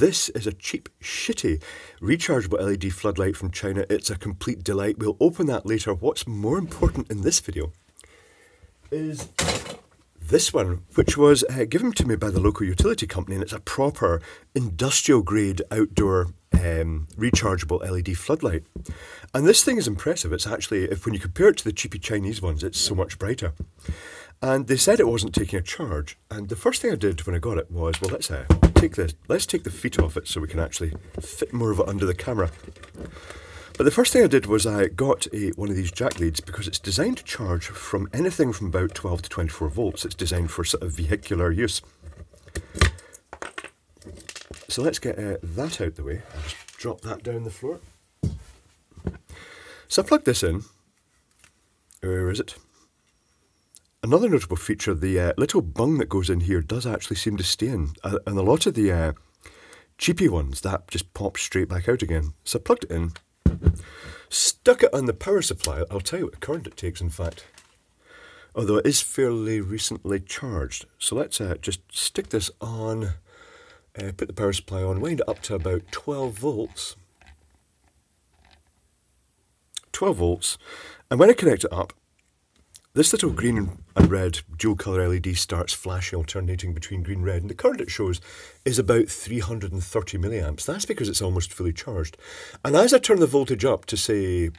This is a cheap, shitty, rechargeable LED floodlight from China. It's a complete delight. We'll open that later. What's more important in this video is this one, which was uh, given to me by the local utility company, and it's a proper industrial grade outdoor um, rechargeable LED floodlight. And this thing is impressive. It's actually, if when you compare it to the cheapy Chinese ones, it's so much brighter. And they said it wasn't taking a charge. And the first thing I did when I got it was, well, let's uh, take the let's take the feet off it so we can actually fit more of it under the camera. But the first thing I did was I got a, one of these jack leads because it's designed to charge from anything from about 12 to 24 volts. It's designed for sort of vehicular use. So let's get uh, that out the way. I'll just drop that down the floor. So I plugged this in. Where is it? Another notable feature, the uh, little bung that goes in here does actually seem to stay in. Uh, and a lot of the uh, cheapy ones, that just pops straight back out again. So I plugged it in, stuck it on the power supply. I'll tell you what current it takes, in fact. Although it is fairly recently charged. So let's uh, just stick this on, uh, put the power supply on, wind it up to about 12 volts. 12 volts. And when I connect it up, this little green and red dual colour LED starts flashing, alternating between green and red, and the current it shows is about 330 milliamps. That's because it's almost fully charged. And as I turn the voltage up to say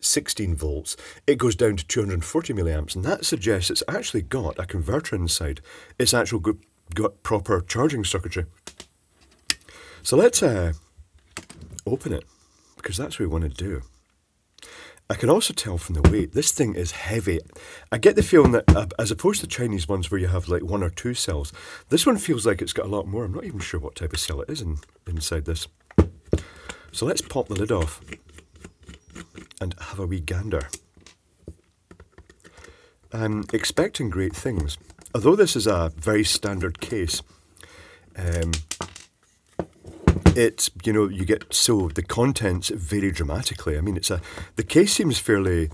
16 volts, it goes down to 240 milliamps, and that suggests it's actually got a converter inside. It's actually got proper charging circuitry. So let's uh, open it, because that's what we want to do. I can also tell from the weight, this thing is heavy. I get the feeling that, uh, as opposed to Chinese ones where you have like one or two cells, this one feels like it's got a lot more. I'm not even sure what type of cell it is in, inside this. So let's pop the lid off and have a wee gander. I'm expecting great things. Although this is a very standard case, um, it's you know you get so the contents vary dramatically. I mean, it's a the case seems fairly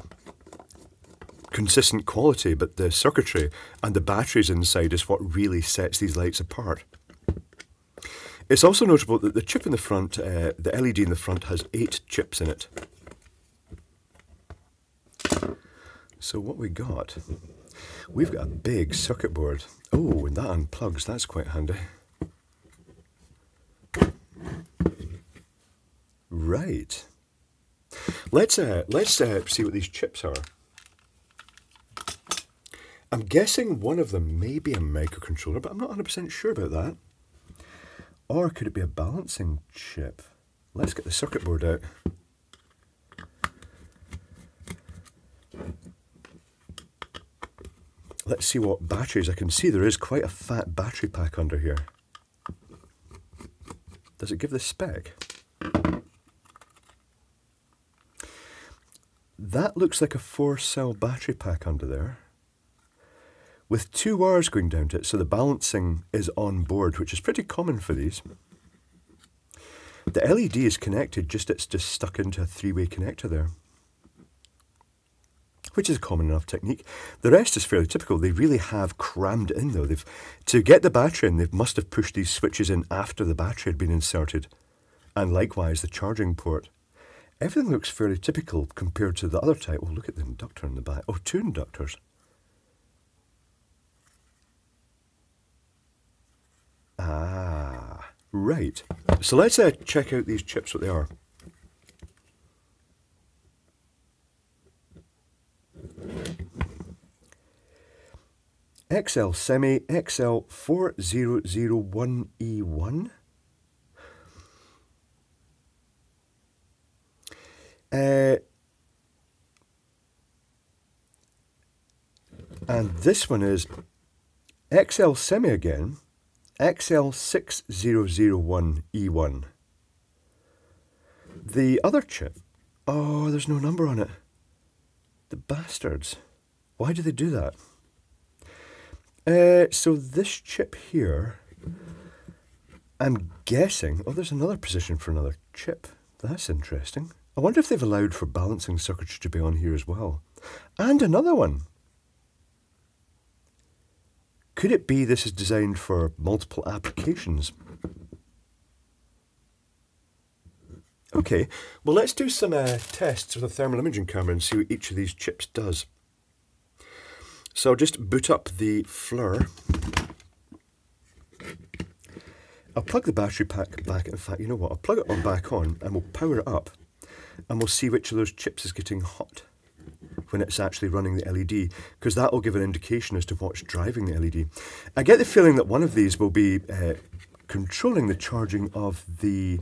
consistent quality, but the circuitry and the batteries inside is what really sets these lights apart. It's also notable that the chip in the front, uh, the LED in the front, has eight chips in it. So what we got, we've got a big circuit board. Oh, and that unplugs, that's quite handy. Right. Let's uh, let's uh, see what these chips are. I'm guessing one of them may be a microcontroller, but I'm not 100% sure about that. Or could it be a balancing chip? Let's get the circuit board out. Let's see what batteries. I can see there is quite a fat battery pack under here. Does it give the spec? That looks like a four cell battery pack under there with two wires going down to it, so the balancing is on board, which is pretty common for these. The LED is connected, just it's just stuck into a three-way connector there, which is a common enough technique. The rest is fairly typical. They really have crammed in though. They've to get the battery in, they must have pushed these switches in after the battery had been inserted, and likewise the charging port. Everything looks fairly typical compared to the other type. Oh, look at the inductor in the back. Oh, two inductors. Ah, right. So let's uh, check out these chips, what they are. XL Semi XL4001E1. Uh, and this one is XL Semi again, XL6001E1. The other chip, oh, there's no number on it. The bastards. Why do they do that? Uh, so this chip here, I'm guessing, oh, there's another position for another chip. That's interesting. I wonder if they've allowed for balancing circuitry to be on here as well. And another one. Could it be this is designed for multiple applications? Okay, well let's do some uh, tests with a thermal imaging camera and see what each of these chips does. So I'll just boot up the FLIR. I'll plug the battery pack back. In fact, you know what? I'll plug it on back on and we'll power it up and we'll see which of those chips is getting hot when it's actually running the LED because that will give an indication as to what's driving the LED. I get the feeling that one of these will be uh, controlling the charging of the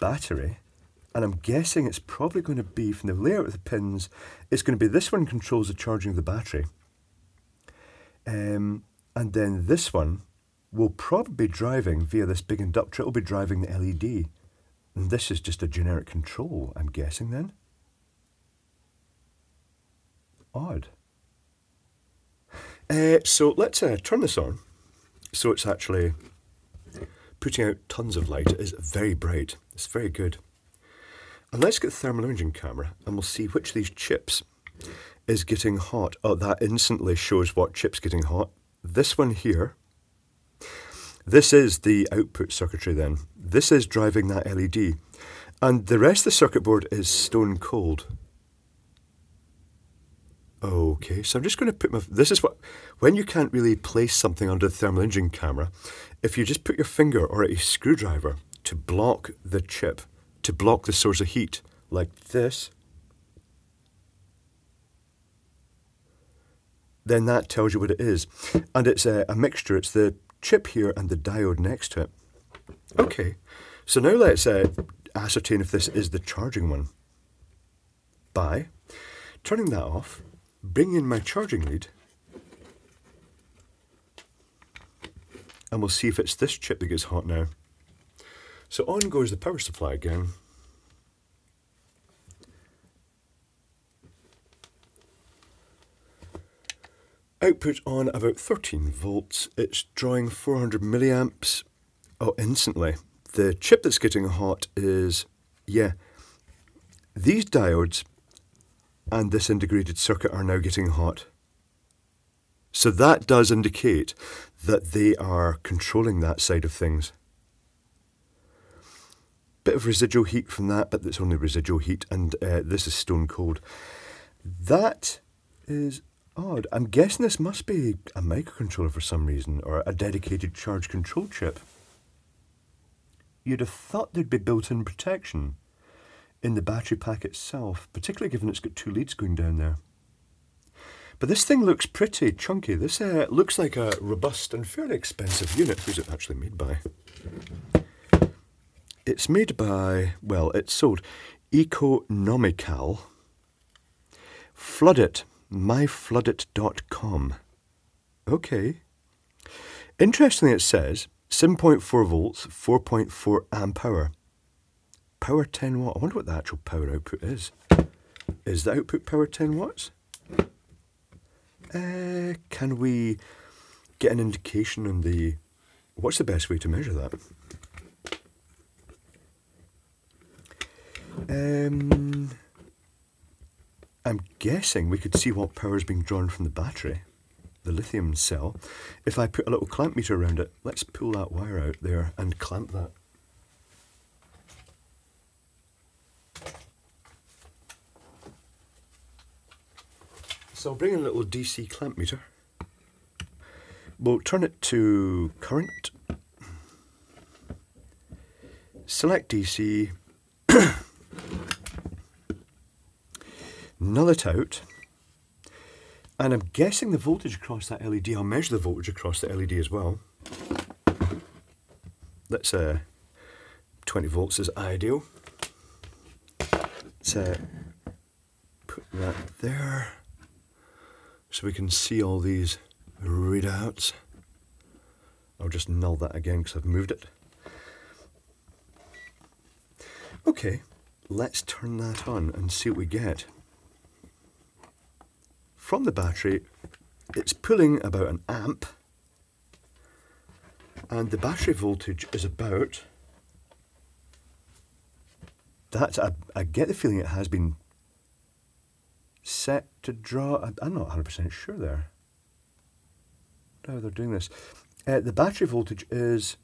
battery and I'm guessing it's probably going to be from the layout of the pins it's going to be this one controls the charging of the battery um, and then this one will probably be driving via this big inductor, it'll be driving the LED. And this is just a generic control, I'm guessing then. Odd. Uh, so let's uh, turn this on. So it's actually putting out tons of light. It is very bright. It's very good. And let's get the thermal imaging camera and we'll see which of these chips is getting hot. Oh, that instantly shows what chip's getting hot. This one here, this is the output circuitry then. This is driving that LED. And the rest of the circuit board is stone cold. Okay, so I'm just going to put my... This is what... When you can't really place something under the thermal imaging camera, if you just put your finger or a screwdriver to block the chip, to block the source of heat, like this, then that tells you what it is. And it's a, a, mixture. It's the chip here and the diode next to it. Okay, so now let's uh, ascertain if this is the charging one by turning that off, bring in my charging lead, and we'll see if it's this chip that gets hot now. So on goes the power supply again. Output on about 13 volts. It's drawing 400 milliamps. Oh, instantly. The chip that's getting hot is, yeah, these diodes and this integrated circuit are now getting hot. So that does indicate that they are controlling that side of things. Bit of residual heat from that, but it's only residual heat, and uh, this is stone cold. That is Odd. I'm guessing this must be a microcontroller for some reason, or a dedicated charge control chip. You'd have thought there'd be built-in protection in the battery pack itself, particularly given it's got two leads going down there. But this thing looks pretty chunky. This uh, looks like a robust and fairly expensive unit. Who's it actually made by? It's made by, well, it's sold Economical. Flood it myfloodit.com. Okay. Interestingly, it says 7.4 volts, 4.4 amp hour. Power 10 watt. I wonder what the actual power output is. Is the output power 10 watts? Uh, can we get an indication on the... What's the best way to measure that? Um, I'm guessing we could see what power is being drawn from the battery, the lithium cell. If I put a little clamp meter around it, let's pull that wire out there and clamp that. So I'll bring in a little DC clamp meter. We'll turn it to current. Select DC. null it out, and I'm guessing the voltage across that LED, I'll measure the voltage across the LED as well. Let's uh, 20 volts is ideal. Uh, put that there so we can see all these readouts. I'll just null that again because I've moved it. Okay, let's turn that on and see what we get from the battery, it's pulling about an amp and the battery voltage is about that's I, I get the feeling it has been set to draw I, am not 100% sure there how they're doing this uh, the battery voltage is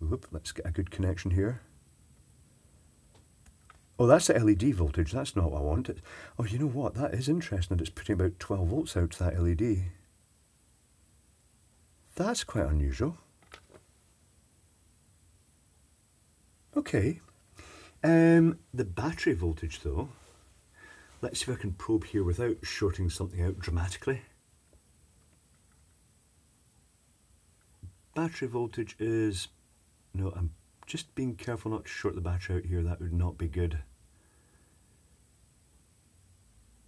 whoop, let's get a good connection here Oh, that's the LED voltage. That's not what I want. Oh, you know what? That is interesting that it's putting about 12 volts out to that LED. That's quite unusual. Okay. Um, the battery voltage though, let's see if I can probe here without shorting something out dramatically. Battery voltage is, no, I'm just being careful not to short the battery out here, that would not be good.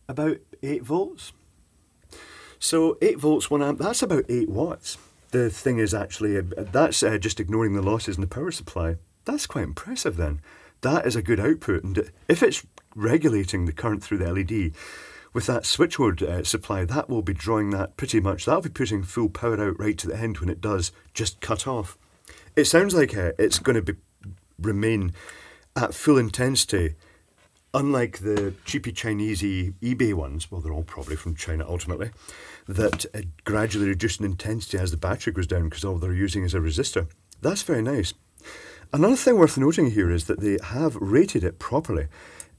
About 8 volts. So 8 volts, 1 amp, that's about 8 watts. The thing is actually, uh, that's uh, just ignoring the losses in the power supply. That's quite impressive then. That is a good output. And if it's regulating the current through the LED, with that switch mode uh, supply, that will be drawing that pretty much. That'll be putting full power out right to the end when it does just cut off. It sounds like uh, it's going to be remain at full intensity, unlike the cheapy Chinese eBay ones. Well, they're all probably from China ultimately. That uh, gradually reduce in intensity as the battery goes down because all they're using is a resistor. That's very nice. Another thing worth noting here is that they have rated it properly.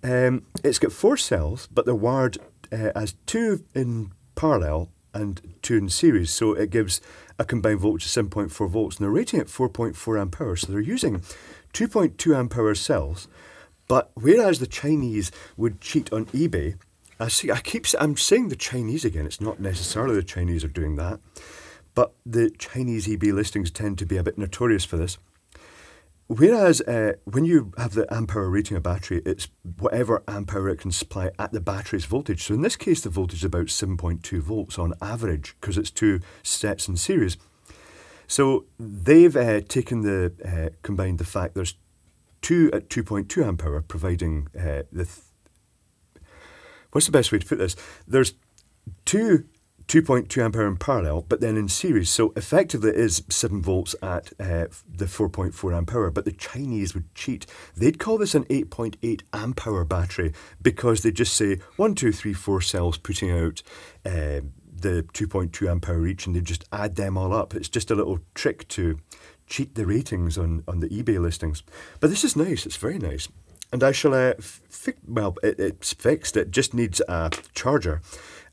Um, it's got four cells, but they're wired uh, as two in parallel and two in series, so it gives a combined voltage of 7.4 volts, and they're rating at 4.4 amp hours, so they're using 2.2 amp hour cells. But whereas the Chinese would cheat on eBay, I see. I keep. I'm saying the Chinese again. It's not necessarily the Chinese are doing that, but the Chinese eBay listings tend to be a bit notorious for this. Whereas uh, when you have the amp hour rating of battery, it's whatever amp hour it can supply at the battery's voltage. So in this case, the voltage is about 7.2 volts on average because it's two sets in series. So they've uh, taken the uh, combined the fact there's two at 2.2 amp hour providing uh, the. Th what's the best way to put this? There's two 2.2 ampere in parallel, but then in series. So effectively it is 7 volts at uh, the 4.4 ampere, but the Chinese would cheat. They'd call this an 8.8 .8 amp hour battery because they just say 1, 2, 3, 4 cells putting out uh, the 2.2 ampere each and they just add them all up. It's just a little trick to cheat the ratings on, on the eBay listings. But this is nice, it's very nice. And I shall, uh, well, it, it's fixed, it just needs a charger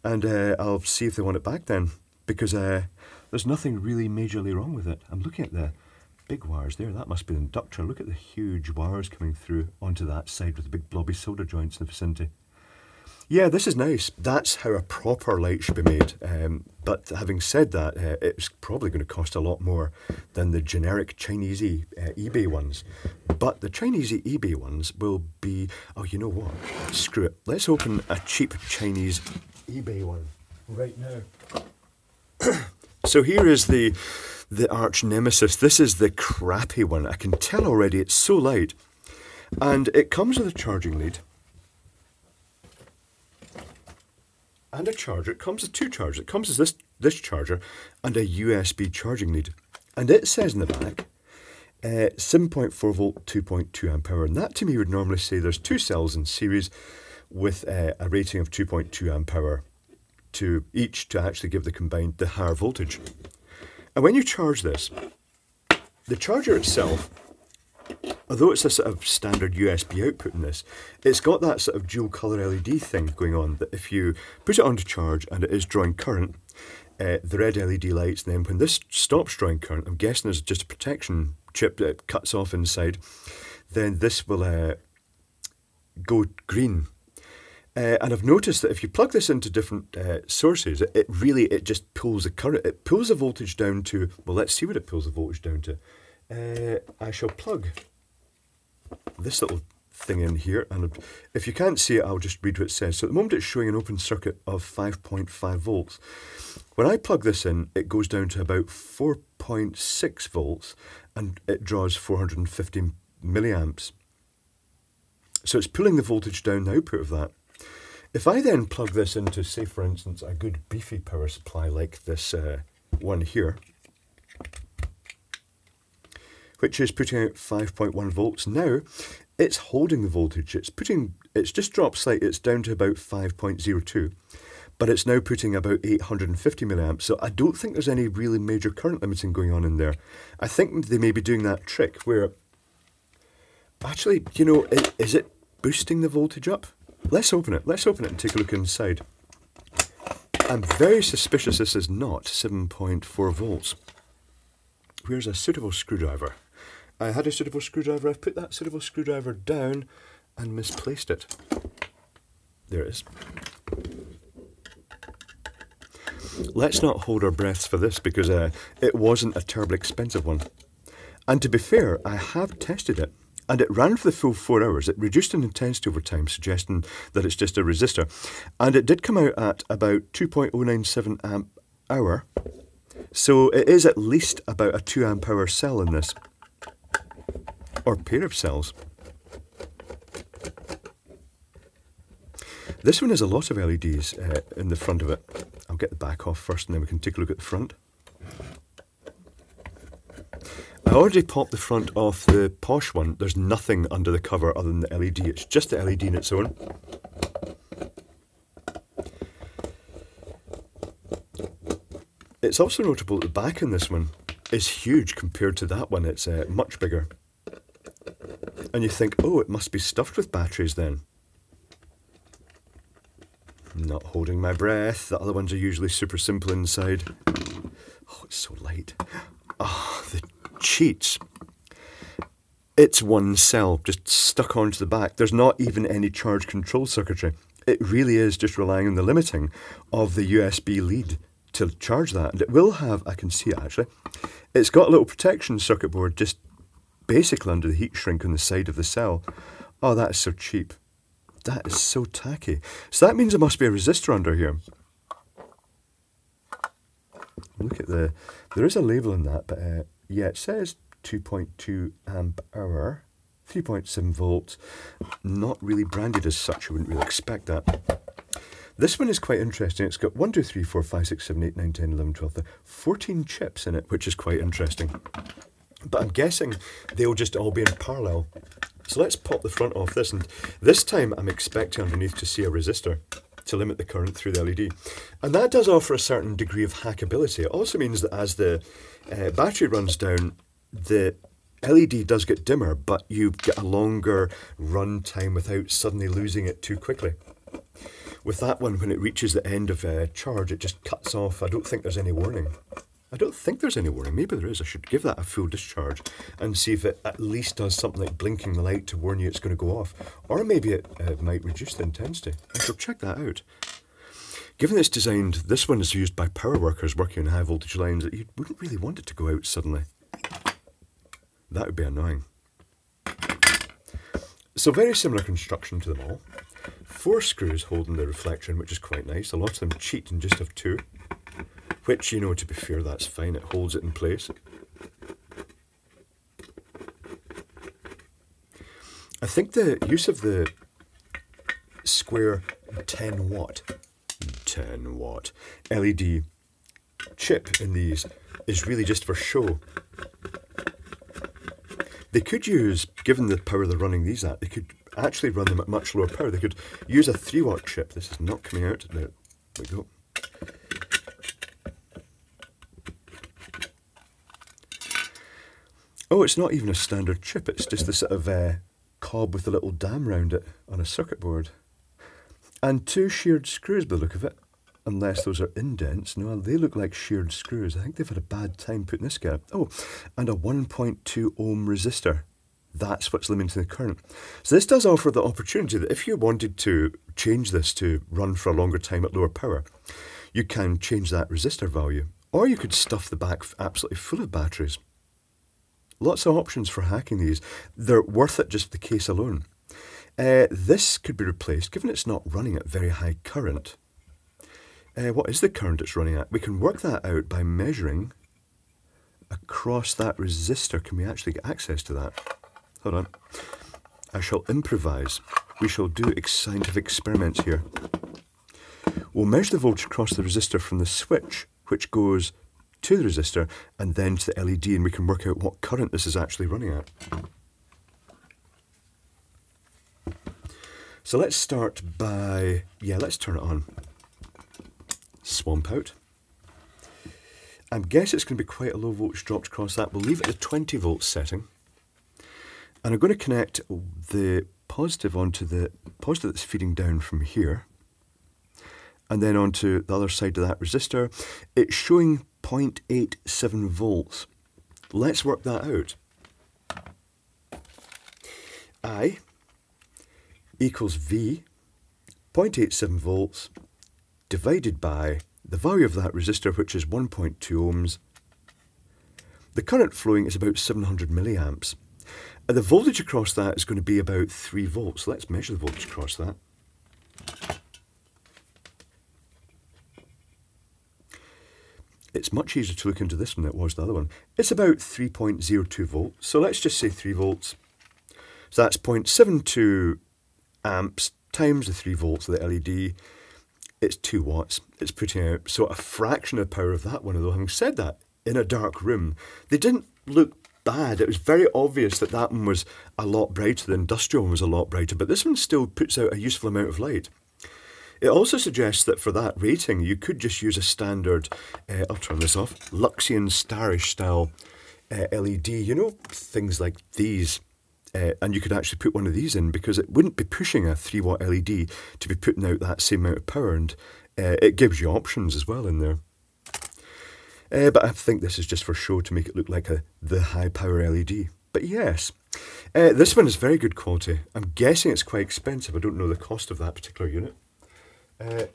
and uh, I'll see if they want it back then because uh, there's nothing really majorly wrong with it. I'm looking at the big wires there. That must be the inductor. Look at the huge wires coming through onto that side with the big blobby solder joints in the vicinity. Yeah, this is nice. That's how a proper light should be made. Um, but having said that, uh, it's probably going to cost a lot more than the generic Chinese uh, eBay ones. But the Chinese eBay ones will be, oh, you know what? Screw it. Let's open a cheap Chinese eBay one right now. so here is the the arch nemesis. This is the crappy one. I can tell already it's so light. And it comes with a charging lead. And a charger. It comes with two chargers. It comes with this, this charger and a USB charging lead. And it says in the back, uh, 7.4 volt, 2.2 amp hour. And that to me would normally say there's two cells in series with uh, a rating of 2.2 amp to each to actually give the combined the higher voltage. And when you charge this, the charger itself, although it's a sort of standard USB output in this, it's got that sort of dual colour LED thing going on that if you put it on to charge and it is drawing current, uh, the red LED lights, and then when this stops drawing current, I'm guessing there's just a protection chip that cuts off inside, then this will uh, go green uh, and I've noticed that if you plug this into different uh, sources, it, it, really it just pulls the current. It pulls the voltage down to. Well, let's see what it pulls the voltage down to. Uh, I shall plug this little thing in here, and if you can't see it, I'll just read what it says. So at the moment, it's showing an open circuit of 5.5 volts. When I plug this in, it goes down to about 4.6 volts, and it draws 450 milliamps. So it's pulling the voltage down the output of that. If I then plug this into, say for instance, a good beefy power supply like this uh, one here, which is putting out 5.1 volts, now it's holding the voltage. It's putting, it's just dropped slightly, it's down to about 5.02 but it's now putting about 850 milliamps. So I don't think there's any really major current limiting going on in there. I think they may be doing that trick where, actually, you know, is it boosting the voltage up. Let's open it. Let's open it and take a look inside. I'm very suspicious this is not 7.4 volts. Where's a suitable screwdriver? I had a suitable screwdriver. I've put that suitable screwdriver down and misplaced it. There it is. Let's not hold our breaths for this because uh, it wasn't a terribly expensive one. And to be fair, I have tested it and it ran for the full four hours. It reduced in intensity over time, suggesting that it's just a resistor. And it did come out at about 2.097 amp hour. So it is at least about a 2 amp hour cell in this, or pair of cells. This one has a lot of LEDs uh, in the front of it. I'll get the back off first and then we can take a look at the front. I already popped the front off the Posh one. There's nothing under the cover other than the LED. It's just the LED in its own. It's also notable that the back in this one is huge compared to that one. It's uh, much bigger. And you think, oh, it must be stuffed with batteries then. Not holding my breath. The other ones are usually super simple inside. Oh, it's so light. Oh, the cheats. It's one cell just stuck onto the back. There's not even any charge control circuitry. It really is just relying on the limiting of the USB lead to charge that. And it will have, I can see it actually, it's got a little protection circuit board just basically under the heat shrink on the side of the cell. Oh, that is so cheap. That is so tacky. So that means there must be a resistor under here. Look at the, there is a label in that, but uh, yeah, it says 2.2 amp hour, 3.7 volts. Not really branded as such, I wouldn't really expect that. This one is quite interesting. It's got 1, 2, 3, 4, 5, 6, 7, 8, 9, 10, 11, 12, 14 chips in it, which is quite interesting. But I'm guessing they'll just all be in parallel. So let's pop the front off this, and this time I'm expecting underneath to see a resistor to limit the current through the LED. And that does offer a certain degree of hackability. It also means that as the uh, battery runs down, the LED does get dimmer, but you get a longer run time without suddenly losing it too quickly. With that one, when it reaches the end of uh, charge, it just cuts off. I don't think there's any warning. I don't think there's any warning. Maybe there is. I should give that a full discharge and see if it at least does something like blinking the light to warn you it's going to go off. Or maybe it uh, might reduce the intensity. I shall check that out. Given it's designed, this one is used by power workers working on high voltage lines, that you wouldn't really want it to go out suddenly. That would be annoying. So very similar construction to them all. Four screws holding the reflection, which is quite nice. A lot of them cheat and just have two. Which, you know, to be fair, that's fine. It holds it in place. I think the use of the square 10 watt, 10 watt LED chip in these is really just for show. They could use, given the power they're running these at, they could actually run them at much lower power. They could use a 3 watt chip. This is not coming out. There we go. Oh, it's not even a standard chip. It's just the sort of uh, cob with a little dam round it on a circuit board. And two sheared screws by the look of it. Unless those are indents. No, they look like sheared screws. I think they've had a bad time putting this guy. Oh, and a 1.2 ohm resistor. That's what's limiting the current. So this does offer the opportunity that if you wanted to change this to run for a longer time at lower power, you can change that resistor value. Or you could stuff the back absolutely full of batteries. Lots of options for hacking these. They're worth it just the case alone. Uh, this could be replaced, given it's not running at very high current. Uh, what is the current it's running at? We can work that out by measuring across that resistor. Can we actually get access to that? Hold on. I shall improvise. We shall do scientific experiments here. We'll measure the voltage across the resistor from the switch, which goes to the resistor and then to the LED and we can work out what current this is actually running at. So let's start by, yeah, let's turn it on. Swamp out. I guess it's going to be quite a low voltage dropped across that. We'll leave it at the 20 volt setting. And I'm going to connect the positive onto the positive that's feeding down from here, and then onto the other side of that resistor, it's showing 0.87 volts. Let's work that out. I equals V 0.87 volts divided by the value of that resistor, which is 1.2 ohms. The current flowing is about 700 milliamps. And the voltage across that is going to be about 3 volts. Let's measure the voltage across that. It's much easier to look into this one than it was the other one. It's about 3.02 volts. So let's just say 3 volts. So that's 0.72 amps times the 3 volts of the LED. It's 2 watts. It's putting out uh, so a fraction of the power of that one. Although having said that, in a dark room, they didn't look bad. It was very obvious that that one was a lot brighter. The industrial one was a lot brighter, but this one still puts out a useful amount of light. It also suggests that for that rating, you could just use a standard, uh, I'll turn this off, Luxeon Starish style uh, LED. You know, things like these. Uh, and you could actually put one of these in because it wouldn't be pushing a 3 watt LED to be putting out that same amount of power and uh, it gives you options as well in there. Uh, but I think this is just for show to make it look like a the high power LED. But yes, uh, this one is very good quality. I'm guessing it's quite expensive. I don't know the cost of that particular unit. Uh,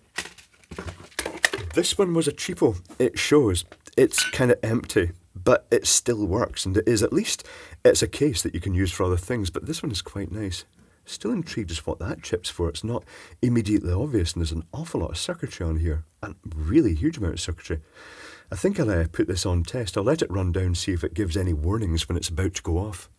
this one was a cheapo. It shows it's kind of empty, but it still works, and it is at least it's a case that you can use for other things. But this one is quite nice. Still intrigued as what that chip's for. It's not immediately obvious, and there's an awful lot of circuitry on here, and really huge amount of circuitry. I think I'll uh, put this on test. I'll let it run down, see if it gives any warnings when it's about to go off.